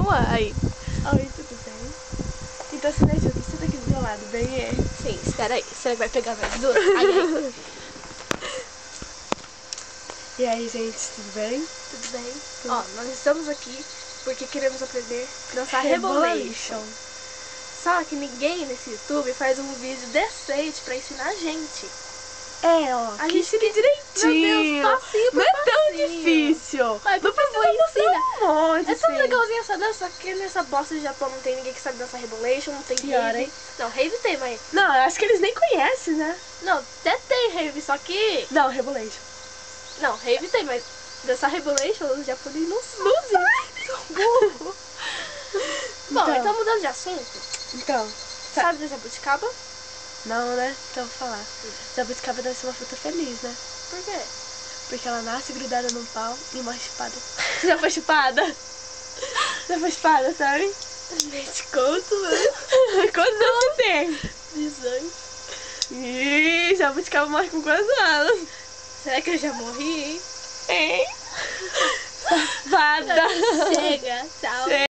Uai. Oi, tudo bem? Então me ajuda, senta aqui do meu lado, bem é. Sim, espera aí. Será que vai pegar mais? Ai, ai. E aí, gente, tudo bem? Tudo bem? Ó, nós estamos aqui porque queremos aprender a dançar Rebolation. Só que ninguém nesse YouTube faz um vídeo decente pra ensinar a gente. É, ó. A gente que- direitinho. Meu Deus, passinho por Não é tão passinho. difícil. Vai, por não precisa favor, dançar ensina. um monte, É tão assim. Só que nessa bosta de Japão não tem ninguém que sabe dançar Rebolation, não tem Pior, rave. hein? Não, rave tem, mas... Não, eu acho que eles nem conhecem, né? Não, até tem rave, só que... Não, Rebolation. Não, rave tem, mas dançar Rebolation os japoneses não Não sei. são burros. Bom, Então. então mudando de assunto, Então, Tá. sabe da jabuticaba? não, né? Então, vou falar. Jabuticaba deve ser uma fruta feliz, né? Por quê? Porque ela nasce grudada num pau e morre chupada. Já foi chupada? Já foi chupada, sabe? Nem te conto, mano. Quantos anos você tem? 18. Ih, jabuticaba morre com quantos anos? Será que eu já morri, hein? Hein? Safada! Chega, tchau.